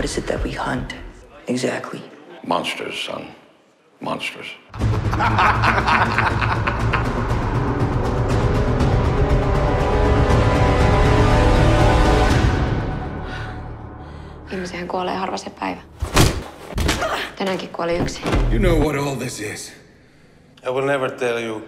What is it that we hunt? Exactly. Monsters, son. Monsters. Ihmisihän kuolee harva se päivä. Tänäänkin kuoli yksi. You know what all this is. I will never tell you